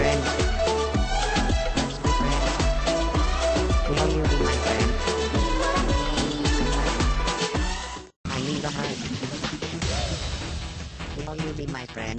Friend, Will you be my friend? I need a hug. Will you be my friend?